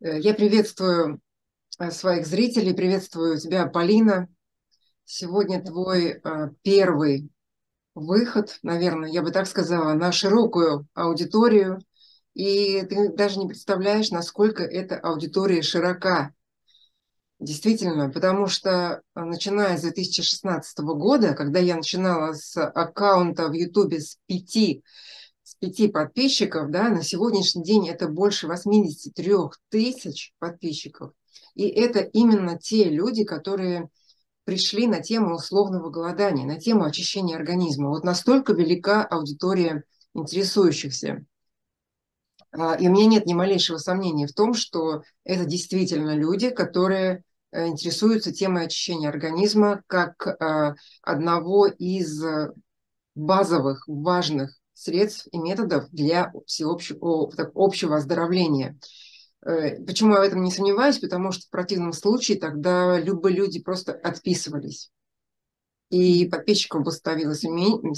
Э, я приветствую э, своих зрителей, приветствую тебя, Полина. Сегодня твой э, первый выход, наверное, я бы так сказала, на широкую аудиторию. И ты даже не представляешь, насколько эта аудитория широка. Действительно, потому что начиная с 2016 года, когда я начинала с аккаунта в Ютубе с пяти с пяти подписчиков, да, на сегодняшний день это больше 83 тысяч подписчиков. И это именно те люди, которые пришли на тему условного голодания, на тему очищения организма. Вот настолько велика аудитория интересующихся. А, и у меня нет ни малейшего сомнения в том, что это действительно люди, которые э, интересуются темой очищения организма как а, одного из базовых, важных средств и методов для всеобщего общего оздоровления. Э, почему я в этом не сомневаюсь? Потому что в противном случае тогда любые люди просто отписывались. И подписчиков бы становилось,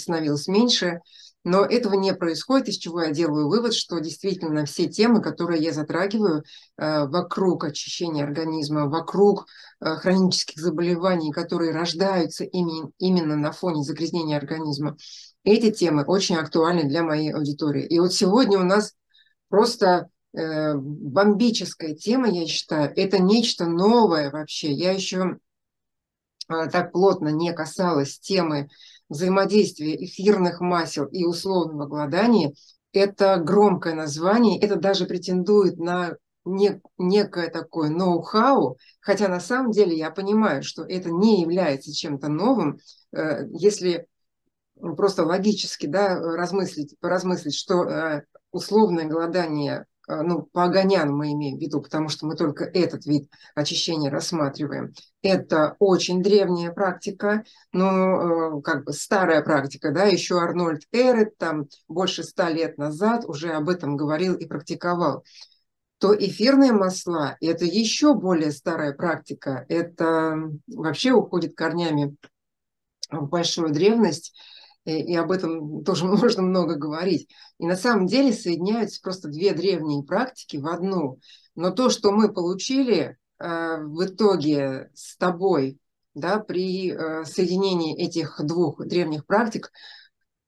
становилось меньше. Но этого не происходит, из чего я делаю вывод, что действительно все темы, которые я затрагиваю э, вокруг очищения организма, вокруг э, хронических заболеваний, которые рождаются именно на фоне загрязнения организма, эти темы очень актуальны для моей аудитории. И вот сегодня у нас просто э, бомбическая тема, я считаю. Это нечто новое вообще. Я еще э, так плотно не касалась темы взаимодействия эфирных масел и условного голодания. Это громкое название, это даже претендует на не, некое такое ноу-хау, хотя на самом деле я понимаю, что это не является чем-то новым. Э, если просто логически да, размыслить, поразмыслить, что э, условное голодание, э, ну, по огонян мы имеем в виду, потому что мы только этот вид очищения рассматриваем, это очень древняя практика, но э, как бы старая практика, да, еще Арнольд Эрет там больше ста лет назад уже об этом говорил и практиковал то эфирные масла – это еще более старая практика. Это вообще уходит корнями в большую древность и об этом тоже можно много говорить. И на самом деле соединяются просто две древние практики в одну. Но то, что мы получили э, в итоге с тобой да, при э, соединении этих двух древних практик,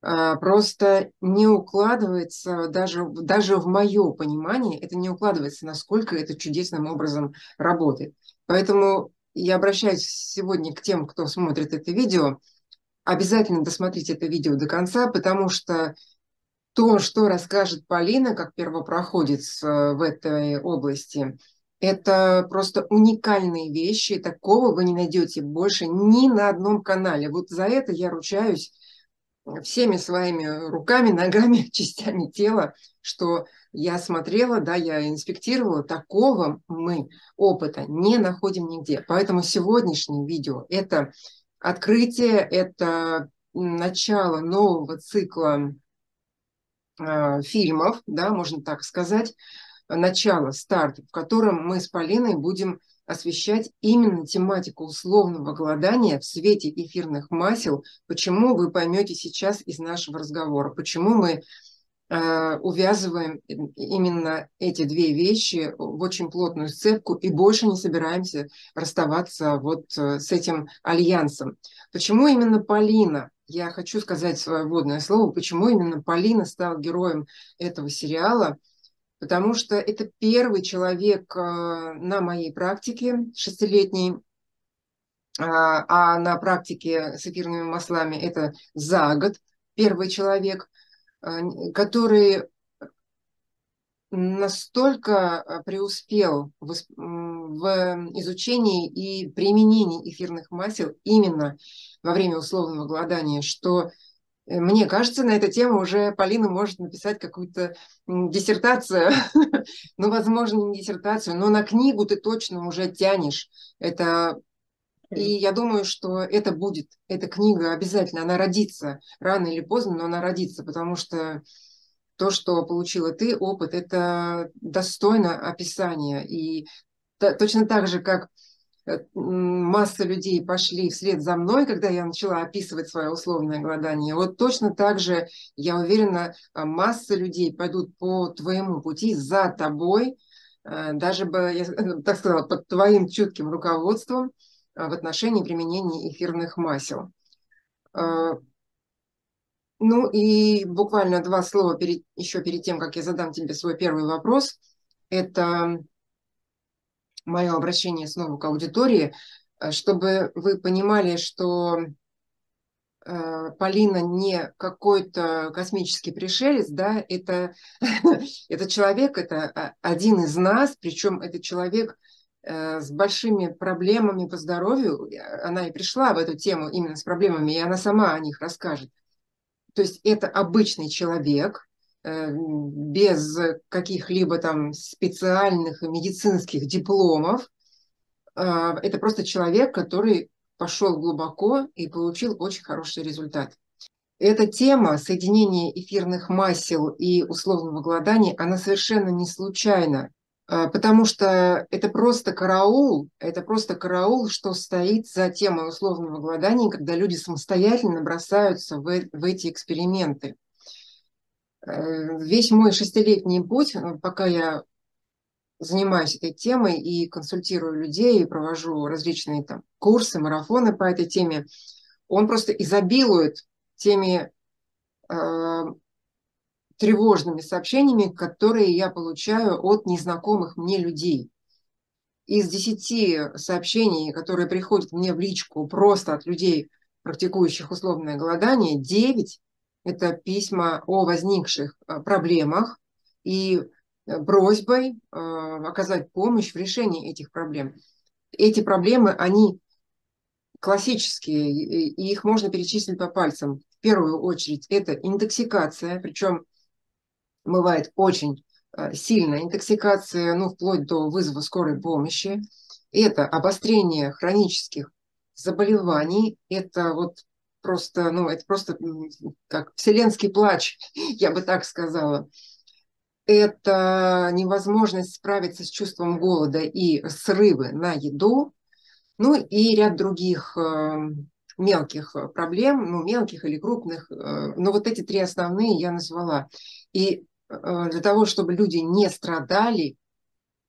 э, просто не укладывается, даже, даже в мое понимание, это не укладывается, насколько это чудесным образом работает. Поэтому я обращаюсь сегодня к тем, кто смотрит это видео – обязательно досмотрите это видео до конца, потому что то, что расскажет Полина как первопроходец э, в этой области, это просто уникальные вещи. Такого вы не найдете больше ни на одном канале. Вот за это я ручаюсь всеми своими руками, ногами, частями тела, что я смотрела, да, я инспектировала, такого мы опыта не находим нигде. Поэтому сегодняшнее видео – это Открытие – это начало нового цикла э, фильмов, да, можно так сказать, начало, старт, в котором мы с Полиной будем освещать именно тематику условного голодания в свете эфирных масел. Почему вы поймете сейчас из нашего разговора, почему мы увязываем именно эти две вещи в очень плотную сцепку и больше не собираемся расставаться вот э, с этим альянсом. Почему именно Полина? Я хочу сказать свое вводное слово. Почему именно Полина стала героем этого сериала? Потому что это первый человек э, на моей практике шестилетней, а на практике с эфирными маслами это за год первый человек – который настолько а, преуспел в, изучении и применении эфирных масел именно во время условного голодания, что э, мне кажется, на эту тему уже Полина может написать какую-то диссертацию. ну, возможно, не диссертацию, но на книгу ты точно уже тянешь. Это и я думаю, что это будет, эта книга обязательно, она родится рано или поздно, но она родится, потому что то, что получила ты, опыт, это достойно описания. И точно так же, как э, масса людей пошли вслед за мной, когда я начала описывать свое условное голодание. Вот точно так же, я уверена, масса людей пойдут по твоему пути за тобой, даже бы, я так сказала, под твоим чутким руководством в отношении применения эфирных масел. Ну и буквально два слова перед, еще перед тем, как я задам тебе свой первый вопрос. Это мое обращение снова к аудитории, э, чтобы вы понимали, что Полина не какой-то космический пришелец, да, это, это человек, это один из нас, причем это человек с большими проблемами по здоровью. Она и пришла в эту тему именно с проблемами, и она сама о них расскажет. То есть это обычный человек, э, без каких-либо там специальных медицинских дипломов. А, это просто человек, который пошел глубоко и получил очень хороший результат. Эта тема соединения эфирных масел и условного голодания, она совершенно не случайна. А, потому что это просто караул, это просто караул, что стоит за темой условного голодания, когда люди самостоятельно бросаются в, в эти эксперименты. Э, весь мой шестилетний путь, э, пока я занимаюсь этой темой и консультирую людей, и провожу различные там курсы, марафоны по этой теме, он просто изобилует теми э, тревожными сообщениями, которые я получаю от незнакомых мне людей. Из десяти сообщений, которые приходят мне в личку просто от людей, практикующих условное голодание, девять – это письма о возникших э, проблемах и э, просьбой э, оказать помощь в решении этих проблем. Эти проблемы, они классические, и их можно перечислить по пальцам. В первую очередь это интоксикация, причем бывает очень э, сильная интоксикация, ну, вплоть до вызова скорой помощи. Это обострение хронических заболеваний, это вот просто, ну, это просто как вселенский плач, я бы так сказала. Это невозможность справиться с чувством голода и срывы на еду, ну и ряд других э, мелких проблем, ну, мелких или крупных, э, но вот эти три основные я назвала. И для того, чтобы люди не страдали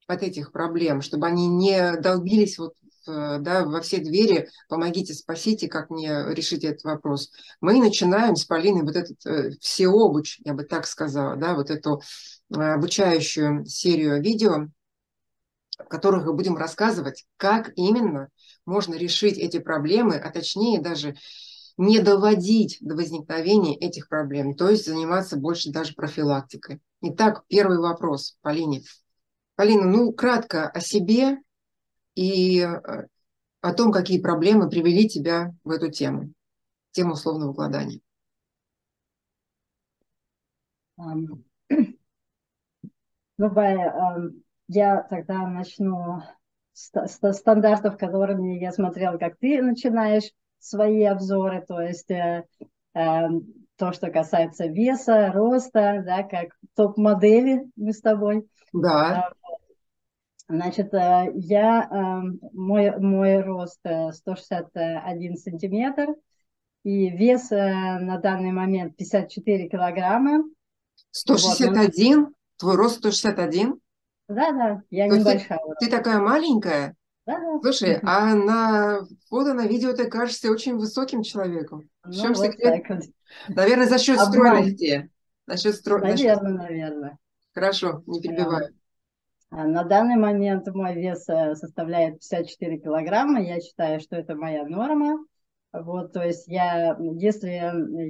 от этих проблем, чтобы они не долбились вот да, во все двери, помогите, спасите, как мне решить этот вопрос. Мы начинаем с Полиной вот этот э, всеобуч, я бы так сказала, да, вот эту э, обучающую серию видео, в которых мы будем рассказывать, как именно можно решить эти проблемы, а точнее даже не доводить до возникновения этих проблем, то есть заниматься больше даже профилактикой. Итак, первый вопрос Полине. Полина, ну, кратко о себе и э, о том, какие проблемы привели тебя в эту тему, тему условного голодания. Ну, я тогда начну с стандартов, которыми я смотрела, как ты начинаешь свои обзоры, то есть э, э, то, что касается веса, роста, да, как топ-модели мы с тобой. Да. А, значит, э, я, э, мой, мой рост 161 сантиметр, и вес на данный момент 54 килограмма. 161? Вот, Твой рост 161? Да, да, я То небольшая. Ты, ты такая маленькая? Слушай, а на фото, на видео ты кажешься очень высоким человеком. В чем ну, вот секрет? Вот. Наверное, за счет Обман. стройности. За счет стро... Наверное, наверное. Хорошо, не перебиваю. А, на данный момент мой вес э, составляет 54 килограмма. Я считаю, что это моя норма. Вот, то есть я, если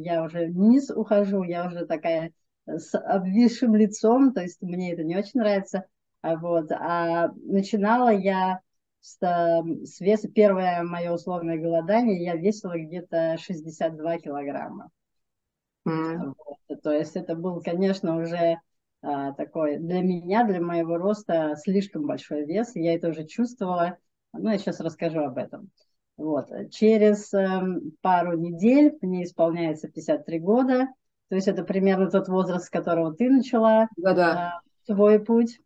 я уже вниз ухожу, я уже такая с обвисшим лицом, то есть мне это не очень нравится. А Вот, а начинала я с, с веса, первое мое условное голодание, я весила где-то 62 килограмма. Mm. Вот. То есть это был, конечно, уже а, такой для меня, для моего роста слишком большой вес. Я это уже чувствовала. Ну, я сейчас расскажу об этом. Вот. Через э, пару недель мне исполняется 53 года. То есть это примерно тот возраст, с которого ты начала Да-да. э, свой путь.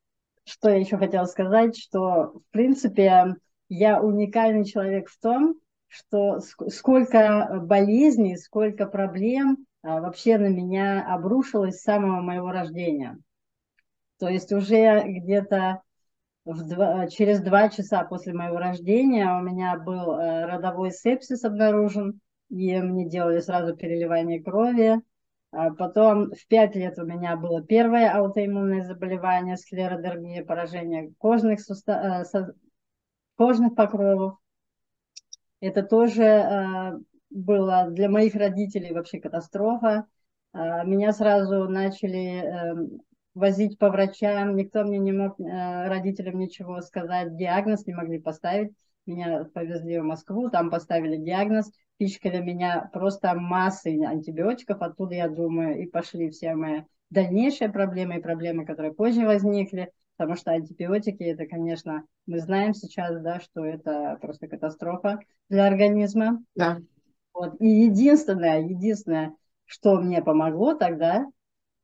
Что я еще хотела сказать, что, в принципе, я уникальный человек в том, что сколько болезней, сколько проблем а, вообще на меня обрушилось с самого моего рождения. То есть уже где-то два, через два часа после моего рождения у меня был э, родовой сепсис обнаружен, и мне делали сразу переливание крови. А потом в пять лет у меня было первое аутоиммунное заболевание, склеродермия, поражение кожных, сустав... Э, кожных покровов. Это тоже э, было для моих родителей вообще катастрофа. Меня сразу начали эм, возить по врачам, никто мне не мог, э, родителям ничего сказать, диагноз не могли поставить. Меня повезли в Москву, там поставили диагноз, пичкали меня просто массой антибиотиков, оттуда, я думаю, и пошли все мои дальнейшие проблемы и проблемы, которые позже возникли, потому что антибиотики, это, конечно, мы знаем сейчас, да, что это просто катастрофа для организма. Да. Вот. И единственное, единственное, что мне помогло тогда,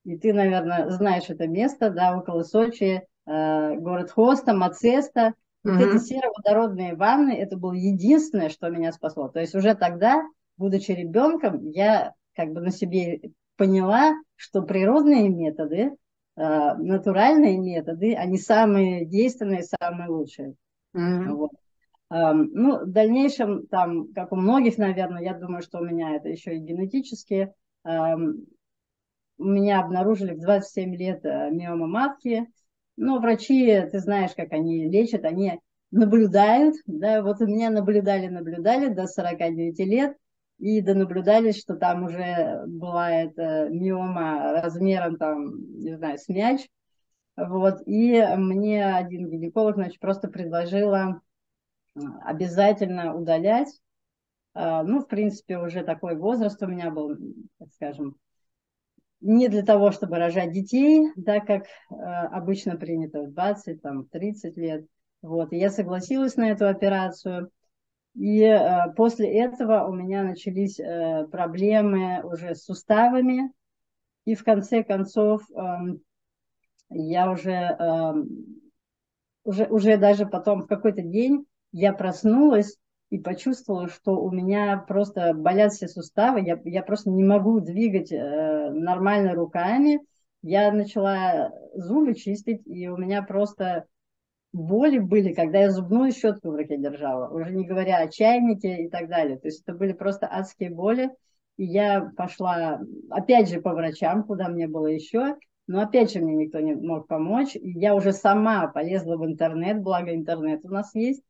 и ты, наверное, знаешь это место, да, около Сочи, э, город Хоста, Мацеста. Вот угу. эти сероводородные ванны, это было единственное, что меня спасло. То есть уже тогда, будучи ребенком, я как бы на себе поняла, что природные методы, э, натуральные методы, они самые действенные, самые лучшие. Угу. Вот. Um, ну, в дальнейшем, там, как у многих, наверное, я думаю, что у меня это еще и генетически, um, у меня обнаружили в 27 лет э, миома матки. Но врачи, ты знаешь, как они лечат, они наблюдают. Да, вот у меня наблюдали, наблюдали до 49 лет. И донаблюдались, что там уже бывает э, миома размером, там, не знаю, с мяч. Вот. И мне один гинеколог, значит, просто предложила э, обязательно удалять. Ну, в принципе, уже такой возраст у меня был, так скажем, не для того, чтобы рожать детей, да, как э, обычно принято в 20, там, 30 лет. Вот. И я согласилась на эту операцию. И э, после этого у меня начались э, проблемы уже с суставами. И в конце концов э, я уже, э, уже, уже даже потом в какой-то день я проснулась и почувствовала, что у меня просто болят все суставы, я, я просто не могу двигать э, нормально руками. Я начала зубы чистить, и у меня просто боли были, когда я зубную щетку в руке держала, уже не говоря о чайнике и так далее. То есть это были просто адские боли. И я пошла, опять же, по врачам, куда мне было еще, но опять же мне никто не мог помочь. И я уже сама полезла в интернет, благо интернет у нас есть,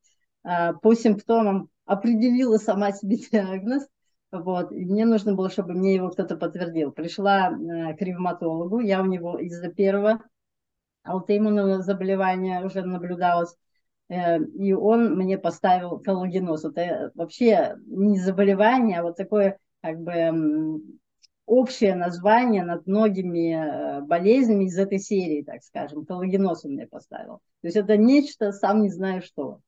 по симптомам определила сама себе диагноз. Вот, и мне нужно было, чтобы мне его кто-то подтвердил. Пришла э, к ревматологу, я у него из-за первого аутоиммунного заболевания уже наблюдалась, э, и он мне поставил коллагеноз. Это вообще не заболевание, а вот такое как бы общее название над многими э, болезнями из этой серии, так скажем. Коллагеноз он мне поставил. То есть это нечто, сам не знаю что.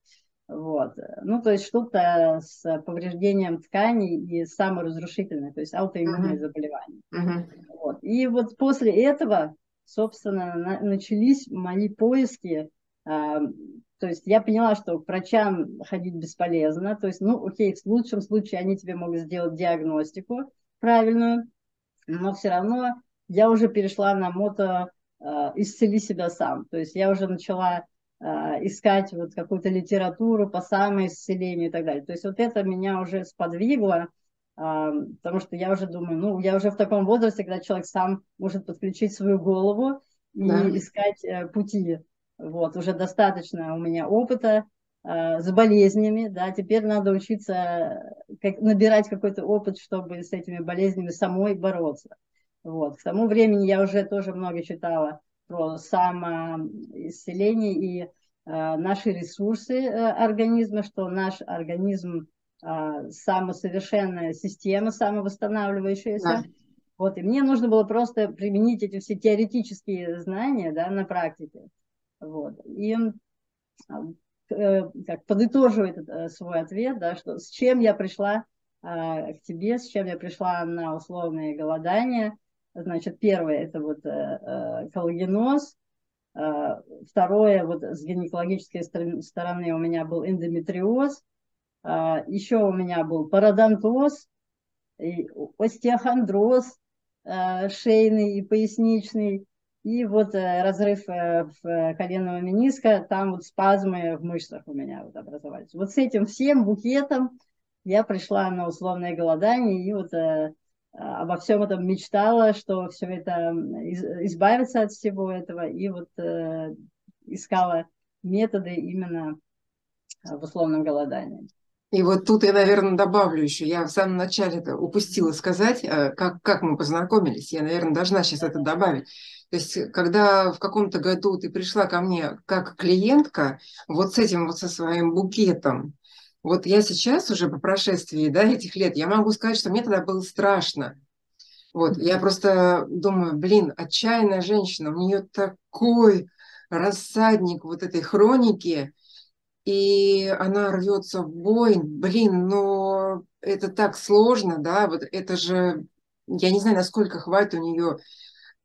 Вот. Ну, то есть что-то с повреждением тканей и саморазрушительное, то есть аутоиммунное uh-huh. заболевание. Uh-huh. Вот. И вот после этого, собственно, на- начались мои поиски. А, то есть я поняла, что к врачам ходить бесполезно. То есть, ну, окей, в лучшем случае они тебе могут сделать диагностику правильную, но все равно я уже перешла на мото а, исцели себя сам. То есть я уже начала искать вот какую-то литературу по самоисцелению и так далее. То есть вот это меня уже сподвигло, а, потому что я уже думаю, ну, я уже в таком возрасте, когда человек сам может подключить свою голову и да. искать э, пути. Вот, уже достаточно у меня опыта а, с болезнями, да, теперь надо учиться как, набирать какой-то опыт, чтобы с этими болезнями самой бороться. Вот, к тому времени я уже тоже много читала про самоисцеление и э, наши ресурсы э, организма, что наш организм э, самосовершенная система, самовосстанавливающаяся. Да. Вот, и мне нужно было просто применить эти все теоретические знания да, на практике. Вот. И как подытоживаю этот свой ответ, да, что с чем я пришла к тебе, с чем я пришла на условное голодание, Значит, первое это вот э, э, коллагеноз, э, второе вот с гинекологической стороны у меня был эндометриоз, еще у меня был пародонтоз, остеохондроз шейный и поясничный, и вот разрыв в коленного мениска, там вот спазмы в мышцах у меня вот образовались. Вот с этим всем букетом я пришла на условное голодание, и вот обо всем этом мечтала, что все это избавиться от всего этого, и вот искала методы именно в условном голодании. И вот тут я, наверное, добавлю еще. Я в самом начале это упустила сказать, э, как, как мы познакомились. Я, наверное, должна сейчас это добавить. То есть, когда в каком-то году ты пришла ко мне как клиентка, вот с этим вот со своим букетом, вот я сейчас уже по прошествии да, этих лет, я могу сказать, что мне тогда было страшно. Вот, я просто думаю, блин, отчаянная женщина, у нее такой рассадник вот этой хроники, и она рвется в бой. Блин, но это так сложно, да, вот это же, я не знаю, насколько хватит у нее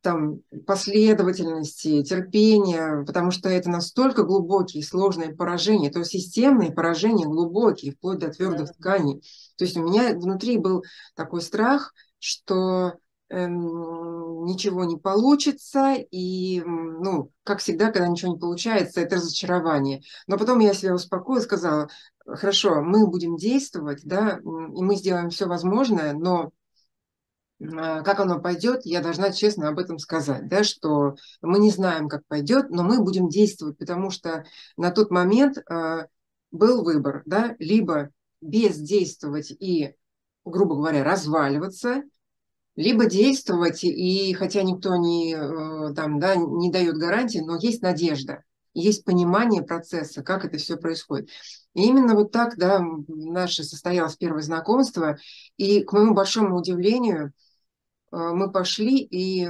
там последовательности, терпения, потому что это настолько глубокие, сложные поражения, то системные поражения глубокие, вплоть до твердых тканей. То есть у меня внутри был такой страх, что Эм, ничего не получится, и, ну, как всегда, когда ничего не получается, это разочарование. Но потом я себя успокоила, сказала, хорошо, мы будем действовать, да, и мы сделаем все возможное, но как оно пойдет, я должна честно об этом сказать, да, что мы не знаем, как пойдет, но мы будем действовать, потому что на тот момент э, был выбор, да, либо бездействовать и, грубо говоря, разваливаться – либо действовать, и хотя никто не, э, там, да, не дает гарантии, но есть надежда, есть понимание процесса, как это все происходит. И именно вот так, да, наше состоялось первое знакомство, и к моему большому удивлению, э, мы пошли, и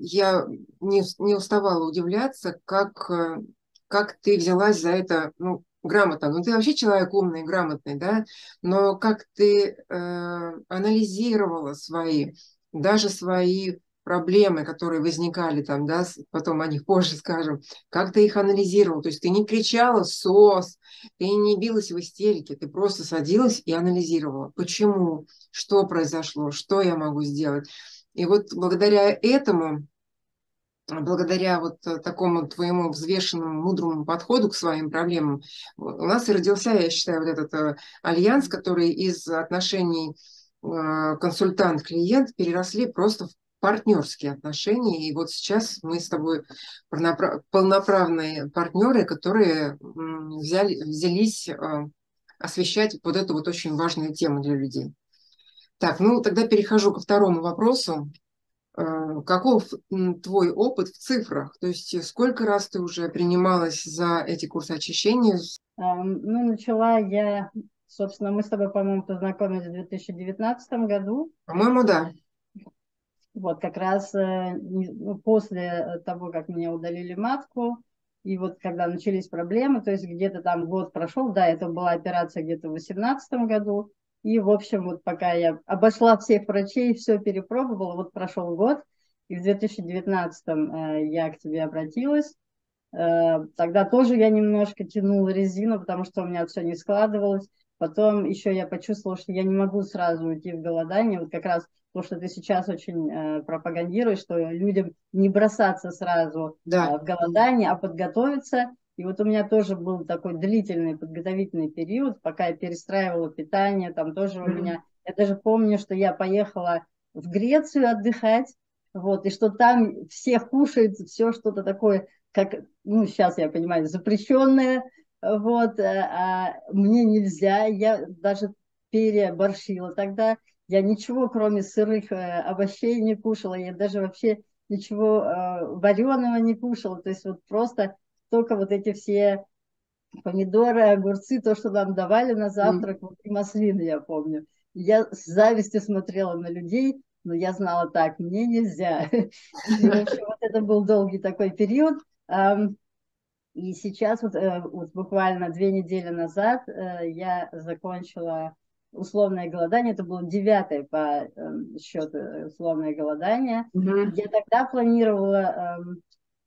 я не, не уставала удивляться, как, э, как ты взялась за это, ну, грамотно. Ну, ты вообще человек умный, грамотный, да, но как ты э, анализировала свои, даже свои проблемы, которые возникали там, да, потом о них позже скажем, как ты их анализировал. То есть ты не кричала «сос», ты не билась в истерике, ты просто садилась и анализировала. Почему? Что произошло? Что я могу сделать? И вот благодаря этому благодаря вот э, такому твоему взвешенному, мудрому подходу к своим проблемам, у нас и родился, я считаю, вот этот э, альянс, который из отношений э, консультант-клиент переросли просто в партнерские отношения. И вот сейчас мы с тобой полноправные партнеры, которые взяли, взялись освещать вот эту вот очень важную тему для людей. Так, ну тогда перехожу ко второму вопросу. Э, каков твой опыт в цифрах? То есть сколько раз ты уже принималась за эти курсы очищения? Ну, начала я, собственно, мы с тобой, по-моему, познакомились в 2019 году. По-моему, да. Вот как раз э, ну, после того, как мне удалили матку, и вот когда начались проблемы, то есть где-то там год прошел, да, это была операция где-то в 2018 году, и, в общем, вот пока я обошла всех врачей, все перепробовала, вот прошел год, и в 2019 э, я к тебе обратилась. Э, тогда тоже я немножко тянула резину, потому что у меня все не складывалось. Потом еще я почувствовала, что я не могу сразу уйти в голодание. Вот как раз то, что ты сейчас очень э, пропагандируешь, что людям не бросаться сразу да. э, в голодание, а подготовиться. И вот у меня тоже был такой длительный подготовительный период, пока я перестраивала питание, там тоже у меня, я даже помню, что я поехала в Грецию отдыхать, вот, и что там все кушают все что-то такое, как, ну, сейчас я понимаю, запрещенное, вот, э, а мне нельзя, я даже переборщила тогда, я ничего, кроме сырых э, овощей не кушала, я даже вообще ничего э, вареного не кушала, то есть вот просто только вот эти все помидоры, огурцы, то, что нам давали на завтрак, mm. и маслины, я помню. Я с завистью смотрела на людей, но я знала так, мне нельзя. И, в общем, вот это был долгий такой период. И сейчас, вот, э, вот буквально две недели назад, я закончила условное голодание. Это было девятое по эм, счету условное голодание. Mm-hmm. Я тогда планировала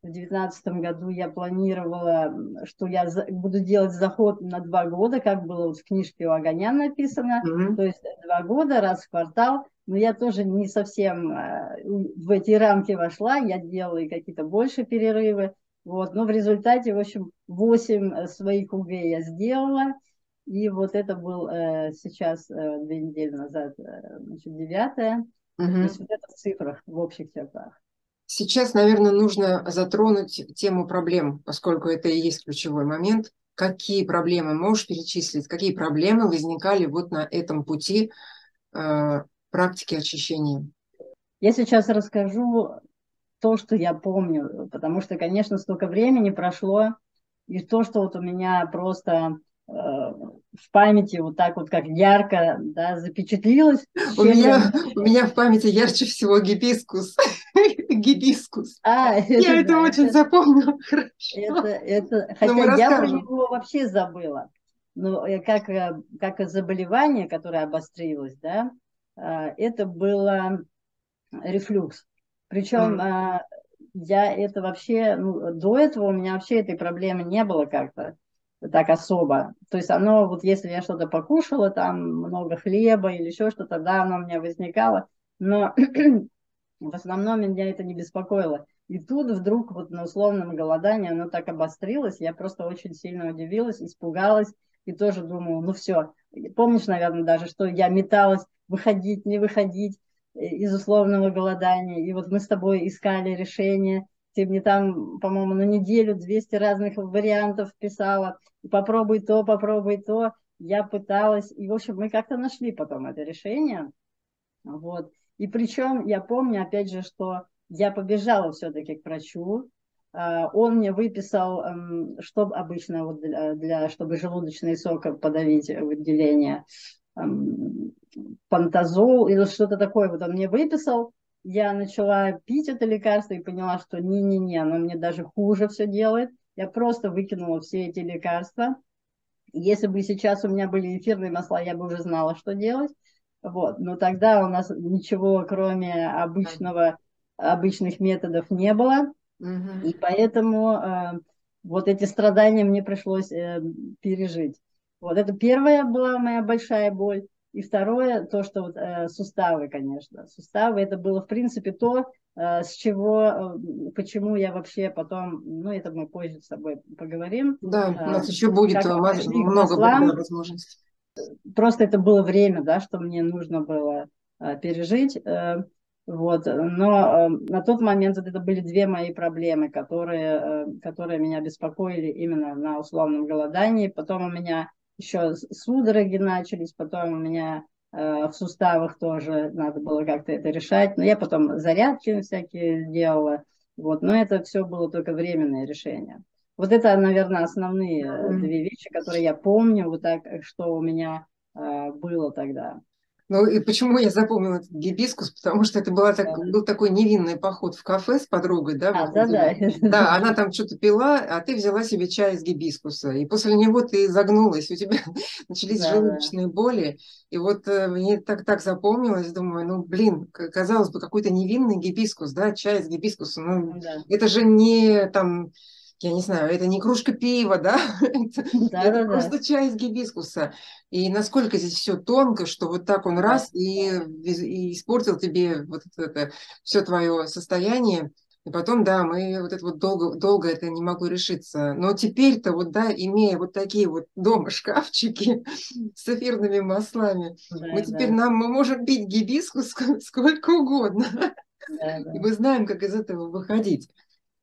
в девятнадцатом году я планировала, что я буду делать заход на два года, как было вот в книжке у Огонян написано, mm-hmm. то есть два года, раз в квартал. Но я тоже не совсем э, в эти рамки вошла, я делала и какие-то больше перерывы. Вот. Но в результате, в общем, 8 э, своих УГ я сделала. И вот это был э, сейчас, э, две недели назад, э, значит, девятое. Угу. То есть вот это в цифрах, в общих чертах. Сейчас, наверное, нужно затронуть тему проблем, поскольку это и есть ключевой момент. Какие проблемы можешь перечислить, какие проблемы возникали вот на этом пути э, практики очищения? Я сейчас расскажу то, что я помню, потому что, конечно, столько времени прошло, и то, что вот у меня просто Э, в памяти вот так вот как ярко да, запечатлилось. У меня, у меня в памяти ярче всего гибискус. гибискус. А, это, я да, это очень запомнила хорошо. Это, это, хотя я про него вообще забыла. Но э, как, э, как заболевание, которое обострилось, да, это было рефлюкс. Причем mm. я это вообще, ну, до этого у меня вообще этой проблемы не было как-то так особо. То есть оно, вот если я что-то покушала, там много хлеба или еще что-то, да, оно у меня возникало, но в основном меня это не беспокоило. И тут вдруг вот на условном голодании оно так обострилось, я просто очень сильно удивилась, испугалась и тоже думала, ну все. Помнишь, наверное, даже, что я металась выходить, не выходить э, из условного голодания. И вот мы с тобой искали решение, ты мне там, по-моему, на неделю 200 разных вариантов писала. Попробуй то, попробуй то. Я пыталась. И, в общем, мы как-то нашли потом это решение. Вот. И причем я помню, опять же, что я побежала все-таки к врачу. А, он мне выписал, эм, что обычно вот для, для, чтобы желудочный сок подавить в отделение, эм, пантазол или что-то такое. Вот он мне выписал я начала пить это лекарство и поняла, что не-не-не, оно мне даже хуже все делает. Я просто выкинула все эти лекарства. Если бы сейчас у меня были эфирные масла, я бы уже знала, что делать. Вот. Но тогда у нас ничего, кроме обычного, обычных методов не было. Угу. И поэтому э, вот эти страдания мне пришлось э, пережить. Вот это первая была моя большая боль. И второе, то, что вот, э, суставы, конечно. Суставы это было, в принципе, то, э, с чего, э, почему я вообще потом, ну, это мы позже с тобой поговорим. Да, у нас еще будет много возможностей. Просто это было время, да, что мне нужно было э, пережить. Э, вот. Но э, на тот момент это были две мои проблемы, которые, э, которые меня беспокоили именно на условном голодании. Потом у меня еще судороги начались, потом у меня э, в суставах тоже надо было как-то это решать. Но я потом зарядки всякие делала. Вот. Но это все было только временное решение. Вот это, наверное, основные mm-hmm. две вещи, которые я помню, вот так, что у меня э, было тогда. Ну и почему я запомнила этот гибискус? Потому что это была так, был такой невинный поход в кафе с подругой, да? А, да, да. Да, она там что-то пила, а ты взяла себе чай из гибискуса. И после него ты загнулась, у тебя начались да, желудочные да. боли. И вот э, мне так, так запомнилось, думаю, ну блин, казалось бы, какой-то невинный гибискус, да, чай из гибискуса. Ну, да. это же не там я не знаю, это не кружка пива, да, это, да, это да, просто да. чай из гибискуса. И насколько здесь все тонко, что вот так он раз и, и испортил тебе вот это все твое состояние. И потом, да, мы вот это вот долго, долго это не могу решиться. Но теперь-то вот, да, имея вот такие вот дома шкафчики с эфирными маслами, да, мы теперь да. нам мы можем пить гибискус сколько угодно. Да, да. И мы знаем, как из этого выходить.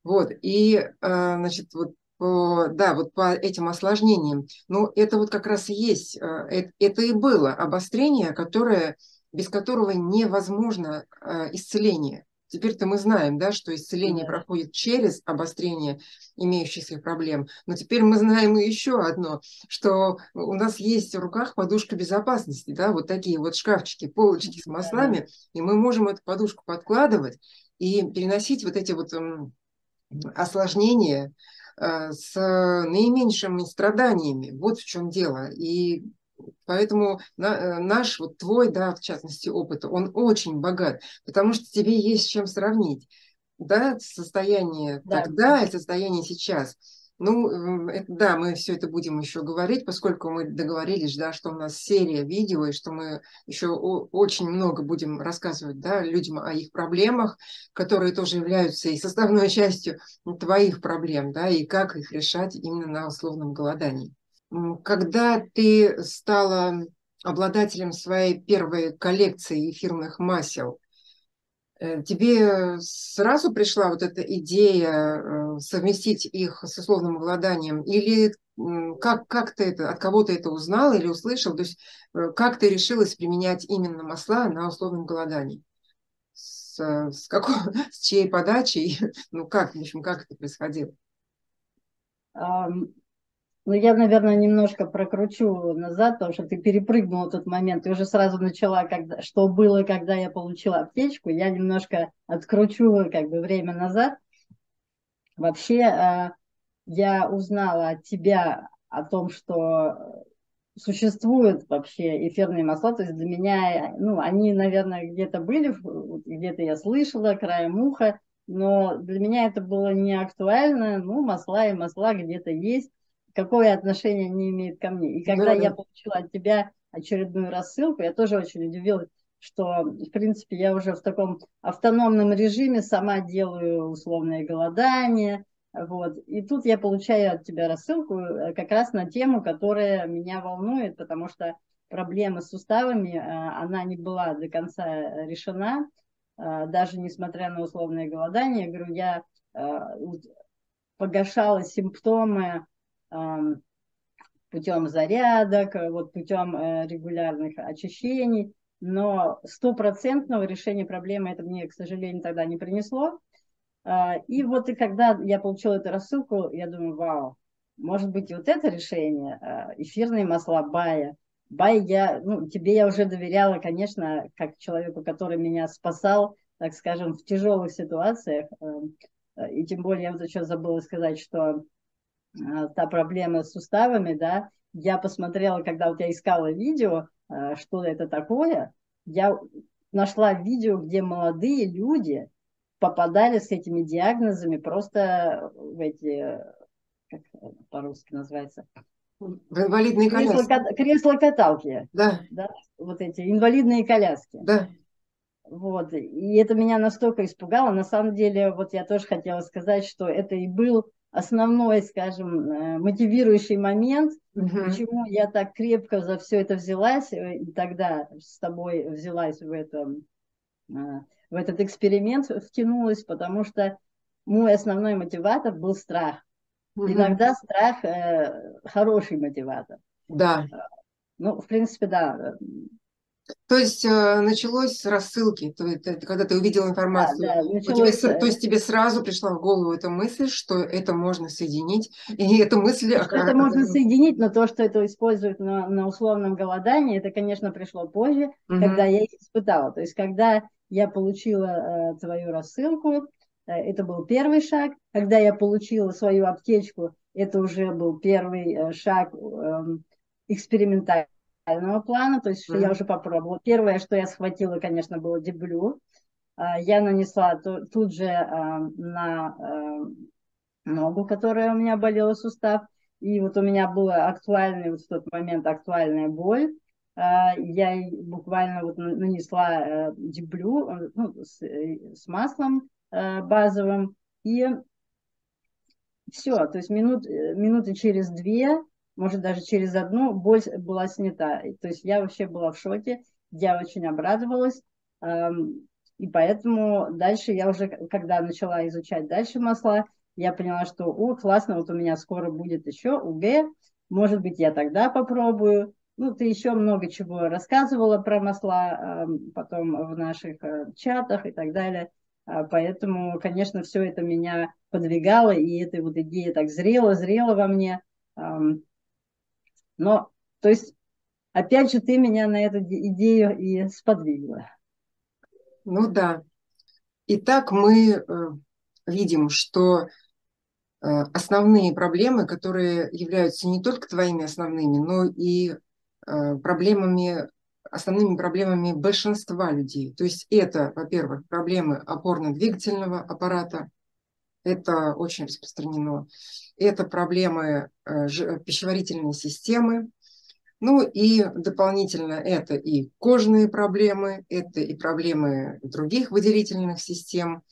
Вот, и, э, значит, вот по, да, вот по этим осложнениям. Ну, это вот как раз и есть, э, это и было обострение, которое, без которого невозможно э, исцеление. Теперь-то мы знаем, да, что исцеление проходит через обострение имеющихся проблем. Но теперь мы знаем и еще одно, что у нас есть в руках подушка безопасности, да, вот такие вот шкафчики, полочки с маслами, и мы можем эту подушку подкладывать и переносить вот эти вот осложнения э, с наименьшими страданиями. Вот в чем дело. И Поэтому э, наш, вот твой, да, в частности, опыт, он очень богат, потому что тебе есть чем сравнить. да, состояние Да. тогда и состояние сейчас. Ну, это, да, мы все это будем еще говорить, поскольку мы договорились, да, что у нас серия видео, и что мы еще очень много будем рассказывать да, людям о их проблемах, которые тоже являются и составной частью твоих проблем, да, и как их решать именно на условном голодании. Когда ты стала обладателем своей первой коллекции эфирных масел, тебе сразу пришла вот эта идея э, совместить их с условным голоданием? Или как, как ты это, от кого ты это узнал или услышал? То есть э, как ты решилась применять именно масла на условном голодании? С, с, какой, с чьей подачей? Ну как, в общем, как это происходило? Ну, я, наверное, немножко прокручу назад, потому что ты перепрыгнула тот момент. Ты уже сразу начала, когда, что было, когда я получила аптечку. Я немножко откручу как бы время назад. Вообще, э, я узнала от тебя о том, что существуют вообще эфирные масла. То есть для меня, ну, они, наверное, где-то были, где-то я слышала, краем уха, но для меня это было не актуально. Ну, масла и масла где-то есть какое отношение они имеют ко мне. И когда да, я получила от тебя очередную рассылку, я тоже очень удивилась, что, в принципе, я уже в таком автономном режиме сама делаю условное голодание. Вот. И тут я получаю от тебя рассылку э, как раз на тему, которая меня волнует, потому что проблема с суставами, э, она не была до конца решена, э, даже несмотря на условное голодание. Я говорю, я погашала симптомы путем зарядок, вот путем э, регулярных очищений, но стопроцентного решения проблемы это мне, к сожалению, тогда не принесло. А, и вот и когда я получила эту рассылку, я думаю, вау, может быть и вот это решение, а, эфирные масла Бая. Бай, я, ну, тебе я уже доверяла, конечно, как человеку, который меня спасал, так скажем, в тяжелых ситуациях. И тем более я вот еще забыла сказать, что та проблема с суставами, да, я посмотрела, когда вот я искала видео, а, что это такое, я нашла видео, где молодые люди попадали с этими диагнозами просто в эти, как по-русски называется, инвалидные кресло, коляски. Кресло-каталки. Да. да. Вот эти инвалидные коляски. Да. Вот. И это меня настолько испугало. На самом деле, вот я тоже хотела сказать, что это и был основной, скажем, э, мотивирующий момент, угу. почему я так крепко за все это взялась, э, и тогда с тобой взялась в, этом, э, в этот эксперимент, втянулась, потому что мой основной мотиватор был страх. Угу. Иногда страх э, хороший мотиватор. Да. Ну, в принципе, да. То есть э, началось с рассылки, то есть, когда ты увидел информацию. Да, да, началось... тебе, то есть тебе сразу пришла в голову эта мысль, что это можно соединить, и эта мысль... Что это можно соединить, но то, что это используют на, на условном голодании, это, конечно, пришло позже, угу. когда я их испытала. То есть когда я получила э, твою рассылку, э, это был первый шаг. Когда я получила свою аптечку, это уже был первый э, шаг э, экспериментальный плана, то есть mm-hmm. я уже попробовала. Первое, что я схватила, конечно, было деблю. А, я нанесла тут же а, на а, ногу, которая у меня болела сустав. И вот у меня была актуальная, вот в тот момент актуальная боль. Я буквально вот нанесла деблю ну, с, э, с маслом базовым. И все, то есть минут, э, минуты через две может даже через одну боль была снята. То есть я вообще была в шоке, я очень обрадовалась. И поэтому дальше я уже, когда начала изучать дальше масла, я поняла, что, о, классно, вот у меня скоро будет еще УГ, может быть, я тогда попробую. Ну, ты еще много чего рассказывала про масла, потом в наших э, чатах и так далее. А, поэтому, конечно, все это меня подвигало, и эта вот идея так зрела, зрела во мне. Но, то есть, опять же, ты меня на эту идею и сподвигла. Ну да. Итак, мы э, видим, что э, основные проблемы, которые являются не только твоими основными, но и э, проблемами основными проблемами большинства людей. То есть это, во-первых, проблемы опорно-двигательного аппарата, это очень распространено. Это проблемы э, пищеварительной системы, ну и дополнительно это и кожные проблемы, это и проблемы других выделительных систем,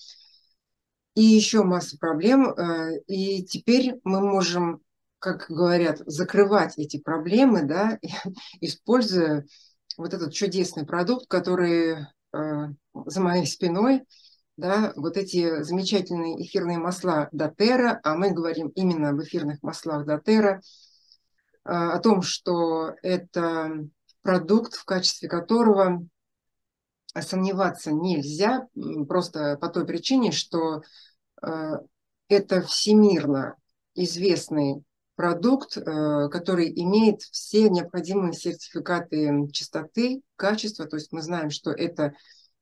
и еще масса проблем. Э, и теперь мы можем, как говорят, закрывать эти проблемы, да, используя вот этот чудесный продукт, который э, за моей спиной, да, вот эти замечательные эфирные масла Дотера, а мы говорим именно об эфирных маслах Дотера – а, о том, что это продукт, в качестве которого сомневаться нельзя, просто по той причине, что а, это всемирно известный продукт, а, который имеет все необходимые сертификаты чистоты, качества. То есть мы знаем, что это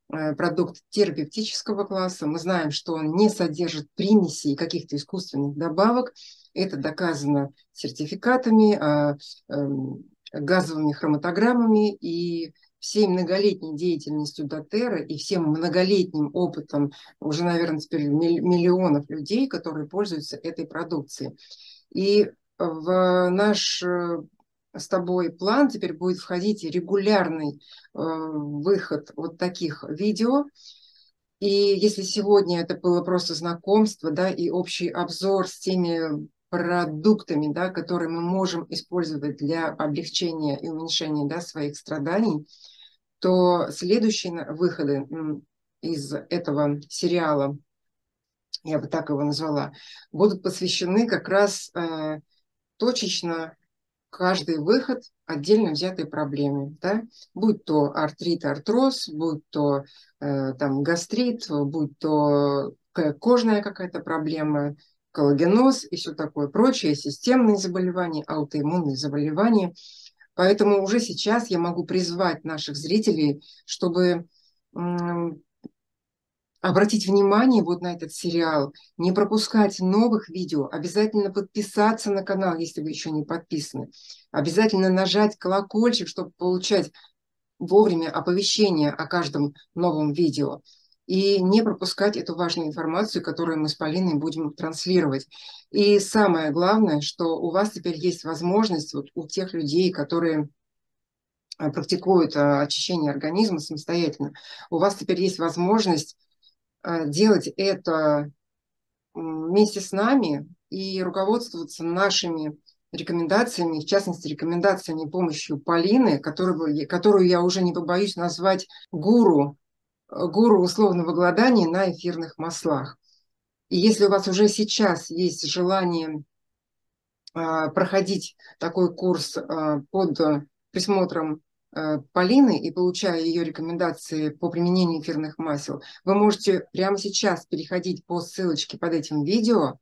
продукт терапевтического класса, мы знаем, что он не содержит примесей каких-то искусственных добавок, это доказано сертификатами, а, эм, газовыми хроматограммами и всей многолетней деятельностью Дотера и всем многолетним опытом уже, наверное, теперь миллионов людей, которые пользуются этой продукцией. И в наш э, с тобой план теперь будет входить регулярный э, выход вот таких видео. И если сегодня это было просто знакомство, да, и общий обзор с теми продуктами, да, которые мы можем использовать для облегчения и уменьшения да, своих страданий, то следующие выходы из этого сериала, я бы так его назвала, будут посвящены как раз э, точечно каждый выход отдельно взятой проблеме, да? будь то артрит, артроз, будь то э, там гастрит, будь то кожная какая-то проблема, коллагеноз и все такое прочее, системные заболевания, аутоиммунные заболевания. Поэтому уже сейчас я могу призвать наших зрителей, чтобы обратить внимание вот на этот сериал, не пропускать новых видео, обязательно подписаться на канал, если вы еще не подписаны, обязательно нажать колокольчик, чтобы получать вовремя оповещения о каждом новом видео и не пропускать эту важную информацию, которую мы с Полиной будем транслировать. И самое главное, что у вас теперь есть возможность, вот у тех людей, которые а, практикуют а, очищение организма самостоятельно, у вас теперь есть возможность делать это вместе с нами и руководствоваться нашими рекомендациями, в частности, рекомендациями помощью Полины, которую, которую я уже не побоюсь назвать гуру гуру условного голодания на эфирных маслах. И если у вас уже сейчас есть желание а, проходить такой курс под присмотром Полины и получая ее рекомендации по применению эфирных масел, вы можете прямо сейчас переходить по ссылочке под этим видео,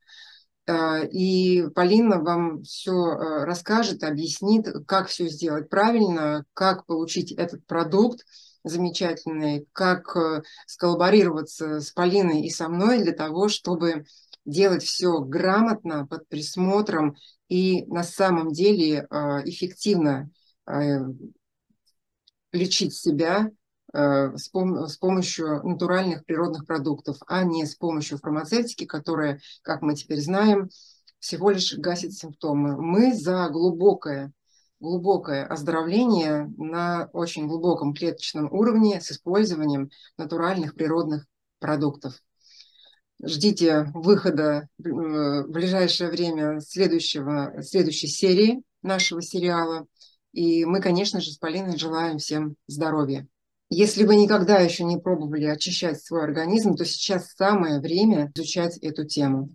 и Полина вам все расскажет, объяснит, как все сделать правильно, как получить этот продукт, замечательный, как э, сколлаборироваться с Полиной и со мной для того, чтобы делать все грамотно, под присмотром и на самом деле э, эффективно э, лечить себя с помощью натуральных природных продуктов, а не с помощью фармацевтики, которая, как мы теперь знаем, всего лишь гасит симптомы. Мы за глубокое глубокое оздоровление на очень глубоком клеточном уровне с использованием натуральных природных продуктов. Ждите выхода в ближайшее время следующего, следующей серии нашего сериала. И мы, конечно же, с Полиной желаем всем здоровья. Если вы никогда еще не пробовали очищать свой организм, то сейчас самое время изучать эту тему.